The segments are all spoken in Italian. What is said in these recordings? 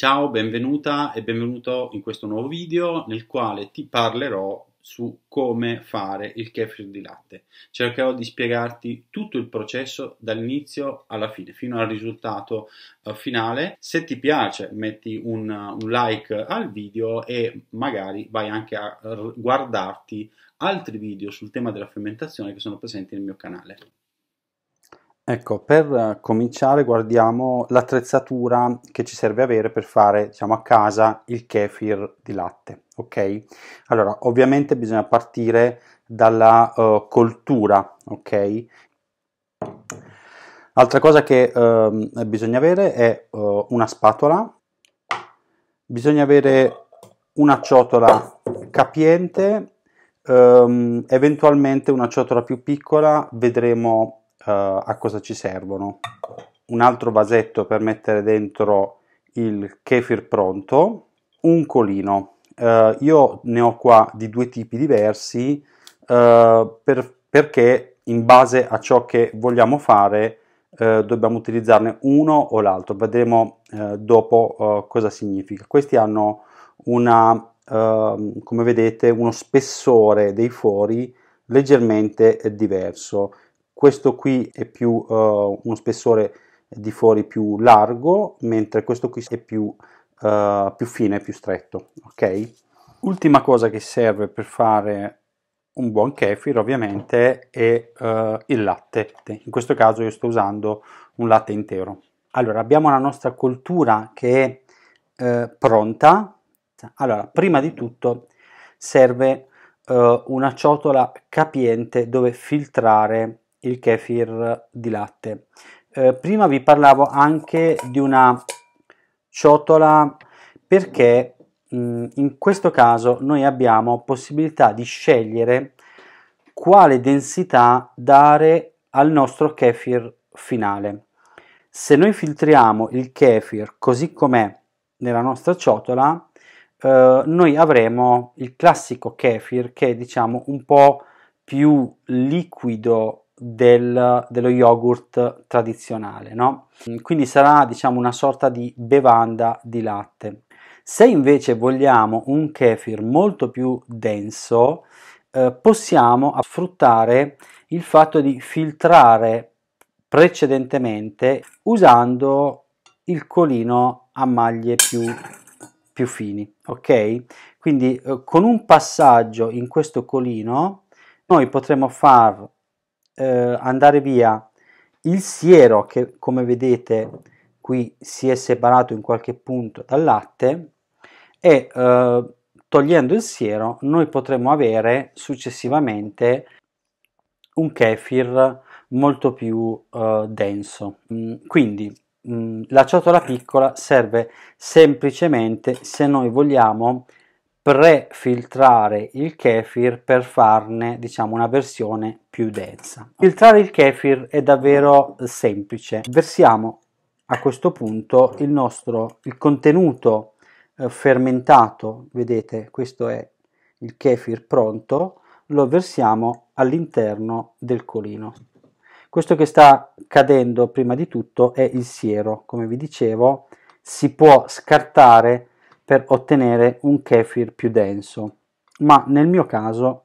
Ciao, benvenuta e benvenuto in questo nuovo video nel quale ti parlerò su come fare il kefir di latte. Cercherò di spiegarti tutto il processo dall'inizio alla fine, fino al risultato uh, finale. Se ti piace metti un, un, like al video e magari vai anche a guardarti altri video sul tema della fermentazione che sono presenti nel mio canale. Ecco, per cominciare guardiamo l'attrezzatura che ci serve avere per fare, diciamo, a casa il kefir di latte, ok? Allora, ovviamente bisogna partire dalla uh, coltura, ok? Altra cosa che uh, bisogna avere è uh, una spatola, bisogna avere una ciotola capiente, um, eventualmente una ciotola più piccola, vedremo a cosa ci servono. Un altro vasetto per mettere dentro il kefir pronto, un colino. Uh, io ne ho qua di due tipi diversi uh, per, perché in base a ciò che vogliamo fare uh, dobbiamo utilizzarne uno o l'altro. Vedremo dopo cosa significa. Questi hanno una, ehm, come vedete, uno spessore dei fori leggermente diverso questo qui è più uh, uno spessore di fori più largo mentre questo qui è più, uh, più fine più stretto ok? Ultima cosa che serve per fare un buon kefir ovviamente è uh, il latte. In questo caso io sto usando un latte intero. Allora abbiamo la nostra coltura che è pronta. Allora prima di tutto serve una ciotola capiente dove filtrare il kefir di latte. Eh, prima vi parlavo anche di una ciotola perché mh, in questo caso noi abbiamo possibilità di scegliere quale densità dare al nostro kefir finale. Se noi filtriamo il kefir così com'è nella nostra ciotola, eh, noi avremo il classico kefir che è diciamo un po' più liquido del, dello yogurt tradizionale, no? Quindi sarà diciamo una sorta di bevanda di latte. Se invece vogliamo un kefir molto più denso, eh, possiamo affruttare il fatto di filtrare precedentemente usando il colino a maglie più, più fini, ok? Quindi eh, con un passaggio in questo colino noi potremo far eh, andare via. Il siero che come vedete qui si è separato in qualche punto dal latte e eh, togliendo il siero noi potremo avere successivamente un kefir molto più eh, denso. Mm, quindi mh, mm, la ciotola piccola serve semplicemente se noi vogliamo prefiltrare il kefir per farne diciamo una versione più densa. Filtrare il kefir è davvero semplice. Versiamo a questo punto il nostro il contenuto eh, fermentato, vedete, questo è il kefir pronto, lo versiamo all'interno del colino. Questo che sta cadendo prima di tutto è il siero, come vi dicevo, si può scartare per ottenere un kefir più denso, ma nel mio caso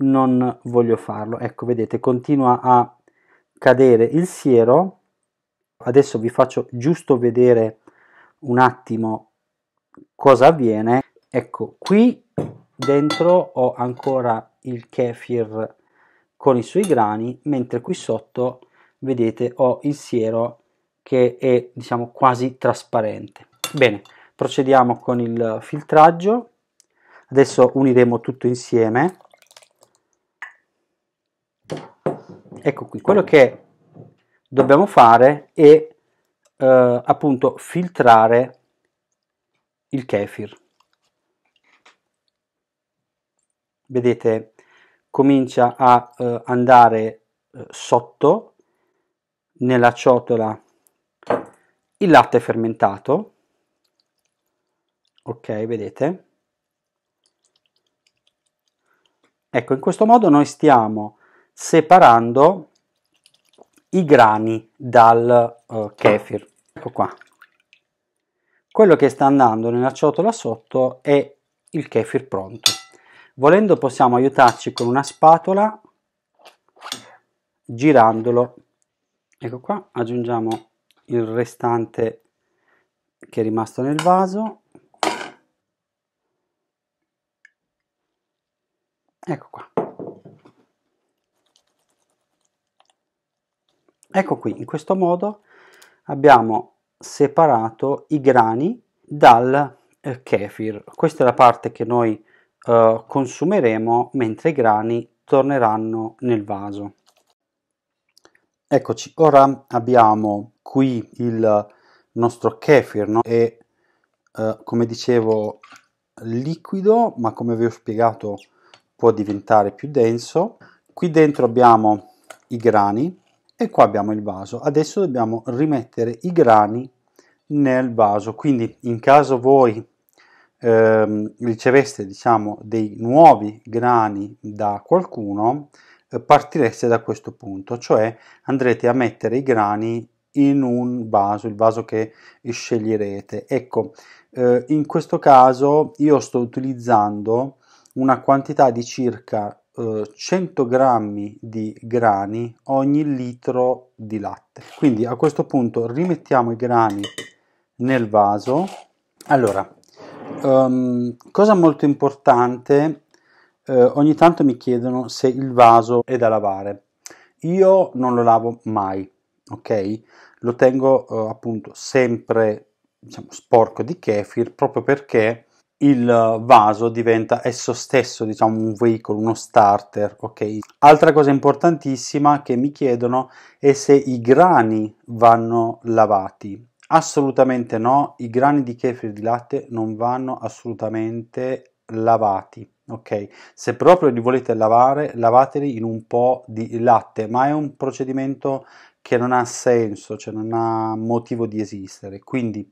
non voglio farlo. Ecco, vedete, continua a cadere il siero. Adesso vi faccio giusto vedere un attimo cosa avviene. Ecco, qui dentro ho ancora il kefir con i suoi grani, mentre qui sotto vedete ho il siero che è diciamo quasi trasparente. Bene, procediamo con il filtraggio. Adesso uniremo tutto insieme. Ecco qui quello che dobbiamo fare è eh, appunto filtrare il kefir. Vedete comincia a eh, andare eh, sotto nella ciotola il latte fermentato ok vedete ecco in questo modo noi stiamo separando i grani dal uh, kefir ecco qua quello che sta andando nella ciotola sotto è il kefir pronto. Volendo possiamo aiutarci con una spatola girandolo. Ecco qua, aggiungiamo il restante che è rimasto nel vaso. Ecco qua. Ecco qui, in questo modo abbiamo separato i grani dal eh, kefir. Questa è la parte che noi eh, consumeremo mentre i grani torneranno nel vaso. Eccoci, ora abbiamo qui il nostro kefir, no? è eh, come dicevo liquido, ma come vi ho spiegato può diventare più denso. Qui dentro abbiamo i grani e qua abbiamo il vaso. Adesso dobbiamo rimettere i grani nel vaso, quindi in caso voi ehm, riceveste diciamo dei nuovi grani da qualcuno, eh, partireste da questo punto, cioè andrete a mettere i grani in un vaso, il vaso che sceglierete. Ecco, eh, in questo caso io sto utilizzando una quantità di circa eh, 100 grammi di grani ogni litro di latte. Quindi a questo punto rimettiamo i grani nel vaso. Allora, um, cosa molto importante, eh, ogni tanto mi chiedono se il vaso è da lavare. Io non lo lavo mai, ok? Lo tengo eh, appunto sempre diciamo, sporco di kefir proprio perché il vaso diventa esso stesso diciamo un veicolo, uno starter, ok? Altra cosa importantissima che mi chiedono è se i grani vanno lavati. Assolutamente no, i grani di kefir di latte non vanno assolutamente lavati. Ok, se proprio li volete lavare, lavateli in un po' di latte, ma è un procedimento che non ha senso, cioè non ha motivo di esistere. Quindi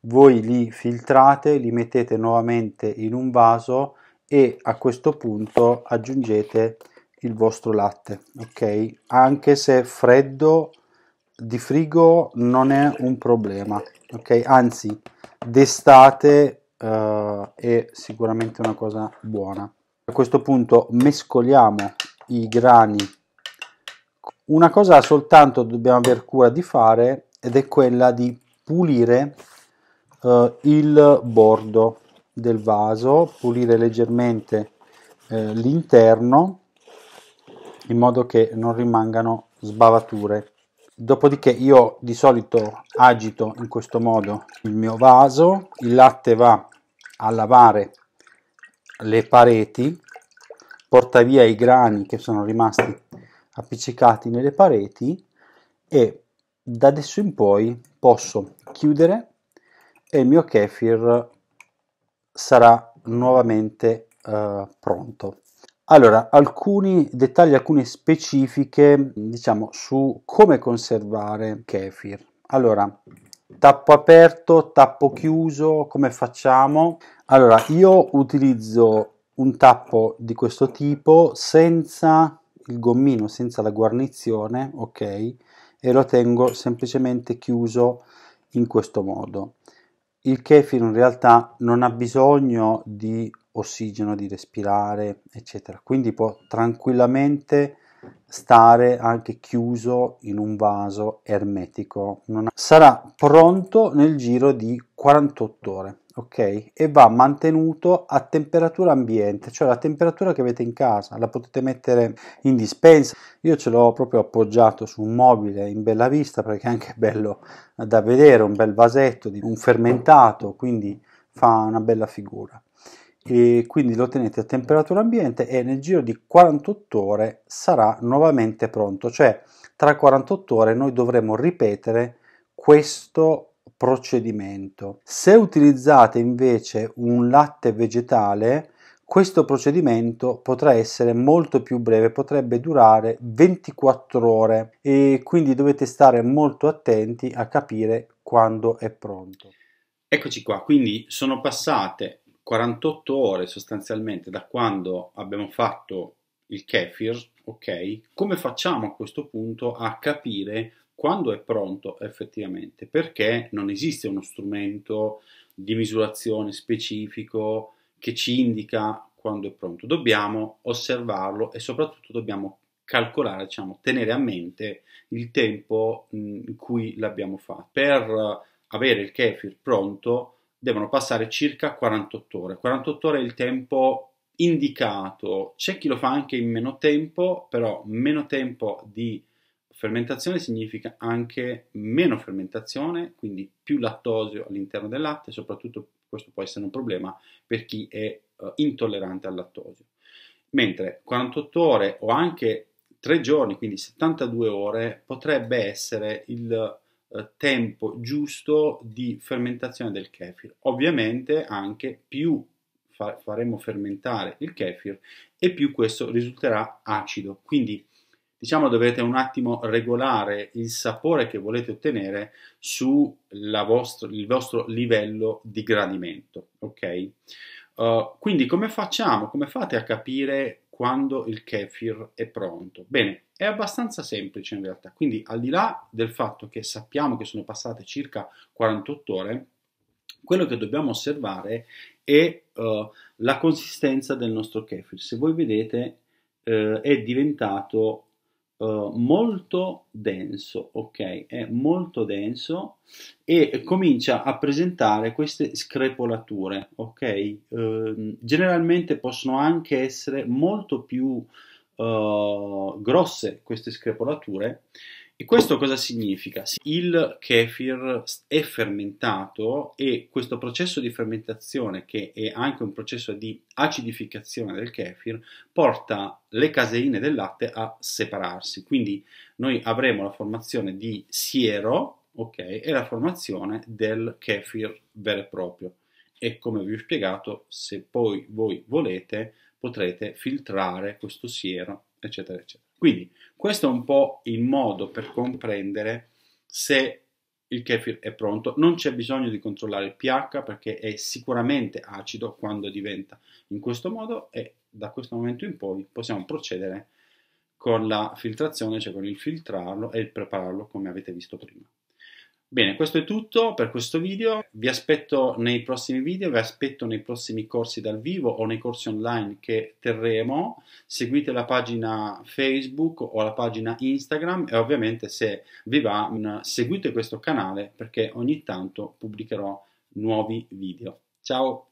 voi li filtrate, li mettete nuovamente in un vaso e a questo punto aggiungete il vostro latte, ok? Anche se freddo di frigo non è un problema, ok? Anzi, d'estate uh, è sicuramente una cosa buona. A questo punto mescoliamo i grani. Una cosa soltanto dobbiamo aver cura di fare ed è quella di pulire il bordo del vaso, pulire leggermente uh, l'interno in modo che non rimangano sbavature. Dopodiché io di solito agito in questo modo il mio vaso, il latte va a lavare le pareti, porta via i grani che sono rimasti appiccicati nelle pareti e da adesso in poi posso chiudere e il mio kefir sarà nuovamente uh, pronto. Allora, alcuni dettagli, alcune specifiche, diciamo, su come conservare kefir. Allora, tappo aperto, tappo chiuso, come facciamo? Allora, io utilizzo un tappo di questo tipo senza il gommino, senza la guarnizione, ok? E lo tengo semplicemente chiuso in questo modo. Il kefir in realtà non ha bisogno di ossigeno, di respirare, eccetera. Quindi può tranquillamente stare anche chiuso in un vaso ermetico. Ha... Sarà pronto nel giro di 48 ore, ok? E va mantenuto a temperatura ambiente, cioè la temperatura che avete in casa, la potete mettere in dispensa. Io ce l'ho proprio appoggiato su un mobile in bella vista perché è anche bello da vedere, un bel vasetto, un fermentato, quindi fa una bella figura e quindi lo tenete a temperatura ambiente e nel giro di 48 ore sarà nuovamente pronto, cioè tra 48 ore noi dovremo ripetere questo procedimento. Se utilizzate invece un latte vegetale, questo procedimento potrà essere molto più breve, potrebbe durare 24 ore e quindi dovete stare molto attenti a capire quando è pronto. Eccoci qua, quindi sono passate 48 ore sostanzialmente da quando abbiamo fatto il kefir, ok? Come facciamo a questo punto a capire quando è pronto effettivamente, perché non esiste uno strumento di misurazione specifico che ci indica quando è pronto. Dobbiamo osservarlo e soprattutto dobbiamo calcolare, diciamo, tenere a mente il tempo in cui l'abbiamo fatto. Per avere il kefir pronto devono passare circa 48 ore. 48 ore è il tempo indicato. C'è chi lo fa anche in meno tempo, però meno tempo di fermentazione significa anche meno fermentazione, quindi più lattosio all'interno del latte, soprattutto questo può essere un problema per chi è uh, intollerante al lattosio. Mentre 48 ore o anche 3 giorni, quindi 72 ore, potrebbe essere il uh, tempo giusto di fermentazione del kefir. Ovviamente anche più fa- faremo fermentare il kefir e più questo risulterà acido. Quindi diciamo dovete un attimo regolare il sapore che volete ottenere sul vostro, livello di gradimento, ok? Uh, quindi come facciamo? Come fate a capire quando il kefir è pronto? Bene, è abbastanza semplice in realtà, quindi al di là del fatto che sappiamo che sono passate circa 48 ore, quello che dobbiamo osservare è uh, la consistenza del nostro kefir. Se voi vedete uh, è diventato Uh, molto denso, ok? È molto denso e comincia a presentare queste screpolature, ok? Uh, generalmente possono anche essere molto più uh, grosse queste screpolature e questo cosa significa? Il kefir è fermentato e questo processo di fermentazione, che è anche un processo di acidificazione del kefir, porta le caseine del latte a separarsi. Quindi noi avremo la formazione di siero okay, e la formazione del kefir vero e proprio. E come vi ho spiegato, se poi voi volete, potrete filtrare questo siero, eccetera, eccetera. Quindi questo è un po' il modo per comprendere se il kefir è pronto. Non c'è bisogno di controllare il pH perché è sicuramente acido quando diventa in questo modo e da questo momento in poi possiamo procedere con la filtrazione, cioè con il filtrarlo e il prepararlo come avete visto prima. Bene, questo è tutto per questo video, vi aspetto nei prossimi video, vi aspetto nei prossimi corsi dal vivo o nei corsi online che terremo, seguite la pagina Facebook o la pagina Instagram e ovviamente se vi va seguite questo canale perché ogni tanto pubblicherò nuovi video. Ciao!